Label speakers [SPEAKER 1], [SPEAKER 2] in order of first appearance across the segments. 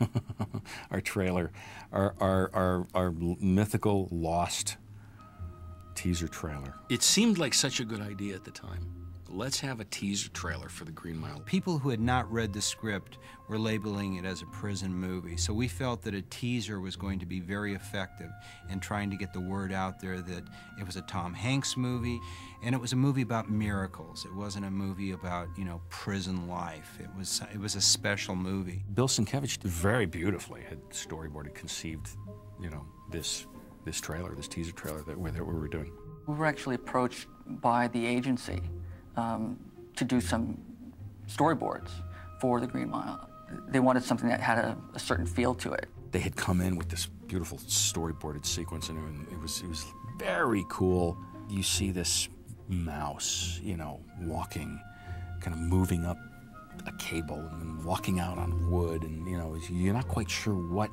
[SPEAKER 1] our trailer, our, our, our, our mythical lost teaser trailer.
[SPEAKER 2] It seemed like such a good idea at the time. Let's have a teaser trailer for the Green Mile.
[SPEAKER 3] People who had not read the script were labeling it as a prison movie, so we felt that a teaser was going to be very effective in trying to get the word out there that it was a Tom Hanks movie, and it was a movie about miracles. It wasn't a movie about, you know, prison life. It was, it was a special movie.
[SPEAKER 1] Bill Sienkiewicz very beautifully had storyboarded, conceived, you know, this, this trailer, this teaser trailer that that we were doing.
[SPEAKER 4] We were actually approached by the agency um, to do some storyboards for the Green Mile. They wanted something that had a, a certain feel to it.
[SPEAKER 1] They had come in with this beautiful storyboarded sequence, and it was it was very cool. You see this mouse, you know, walking, kind of moving up a cable and walking out on wood, and you know, you're not quite sure what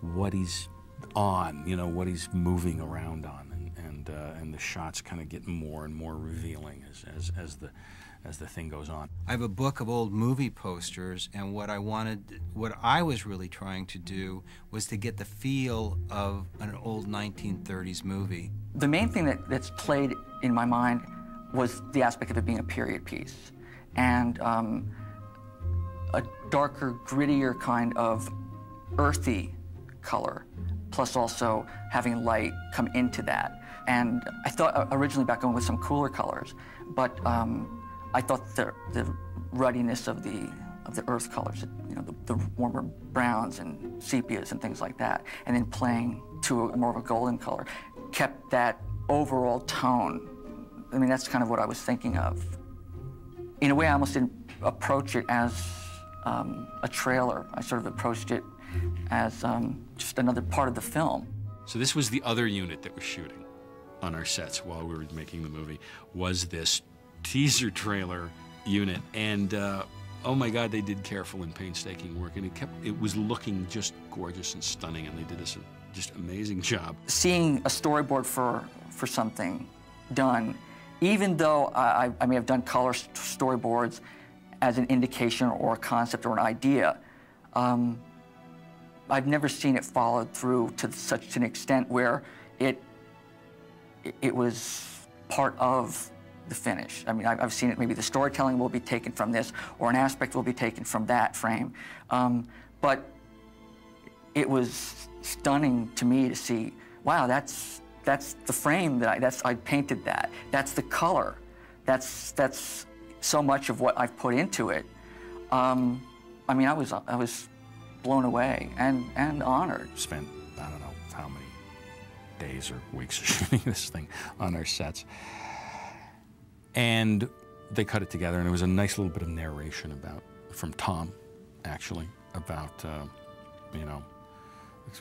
[SPEAKER 1] what he's on, you know, what he's moving around on and uh, and the shots kind of get more and more revealing as, as, as the as the thing goes on.
[SPEAKER 3] I have a book of old movie posters, and what I wanted, what I was really trying to do was to get the feel of an old 1930s movie.
[SPEAKER 4] The main thing that, that's played in my mind was the aspect of it being a period piece, and um, a darker, grittier kind of earthy color, plus also having light come into that. And I thought uh, originally about going with some cooler colors, but um, I thought the, the ruddiness of the of the earth colors, you know, the, the, warmer browns and sepias and things like that, and then playing to a, more of a golden color, kept that overall tone. I mean, that's kind of what I was thinking of. In a way, I almost didn't approach it as um, a trailer. I sort of approached it as um, just another part of the film.
[SPEAKER 2] So this was the other unit that was shooting on our sets while we were making the movie was this teaser trailer unit. And uh, oh my god they did careful and painstaking work. And it kept it was looking just gorgeous and stunning. And they did this just amazing job.
[SPEAKER 4] Seeing a storyboard for for something done even though I, I may have done color storyboards as an indication or a concept or an idea um, I've never seen it followed through to such an extent where it it was part of the finish. I mean, I've seen it, maybe the storytelling will be taken from this, or an aspect will be taken from that frame. Um, but it was stunning to me to see, wow, that's, that's the frame that I, that's, I painted that. That's the color. That's, that's so much of what I've put into it. Um, I mean, I was, I was blown away and, and honored.
[SPEAKER 1] Spent, I don't know, how many days or weeks of shooting this thing on our sets. And they cut it together, and it was a nice little bit of narration about, from Tom, actually, about, uh, you know,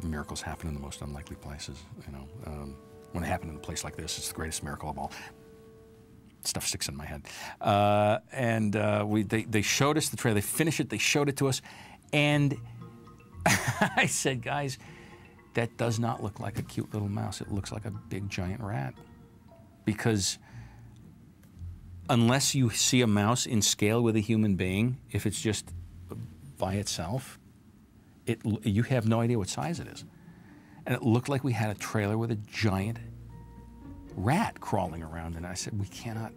[SPEAKER 1] miracles happen in the most unlikely places. You know, um, when it happened in a place like this, it's the greatest miracle of all. Stuff sticks in my head. Uh, and uh, we, they, they showed us the trailer. They finished it. They showed it to us, and I said, guys, that does not look like a cute little mouse. It looks like a big giant rat. Because unless you see a mouse in scale with a human being, if it's just by itself, it, you have no idea what size it is. And it looked like we had a trailer with a giant rat crawling around. And I said, we cannot,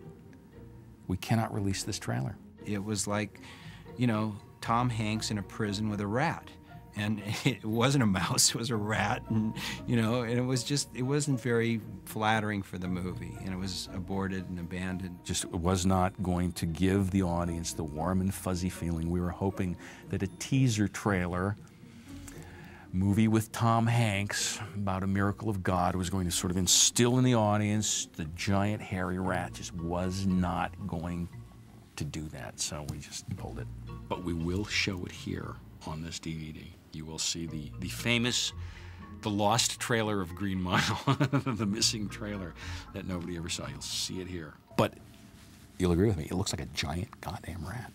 [SPEAKER 1] we cannot release this trailer.
[SPEAKER 3] It was like, you know, Tom Hanks in a prison with a rat and it wasn't a mouse, it was a rat, and you know, and it was just, it wasn't very flattering for the movie, and it was aborted and abandoned.
[SPEAKER 1] Just was not going to give the audience the warm and fuzzy feeling. We were hoping that a teaser trailer movie with Tom Hanks about a miracle of God was going to sort of instill in the audience the giant hairy rat just was not going to do that, so we just pulled it.
[SPEAKER 2] But we will show it here on this DVD you will see the, the famous, the lost trailer of Green Mile, the missing trailer that nobody ever saw. You'll see it here.
[SPEAKER 1] But you'll agree with me, it looks like a giant goddamn rat.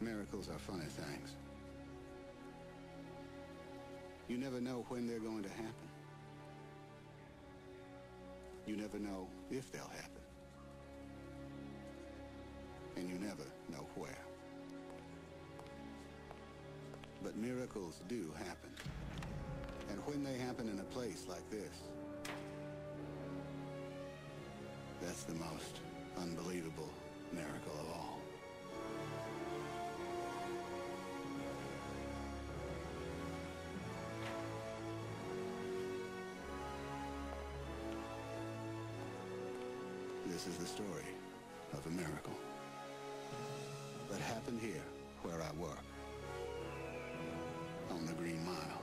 [SPEAKER 5] Miracles are funny things. You never know when they're going to happen. You never know if they'll happen. And you never know where. But miracles do happen. And when they happen in a place like this, that's the most unbelievable miracle of all. This is the story of a miracle that happened here where I work on the Green Mile.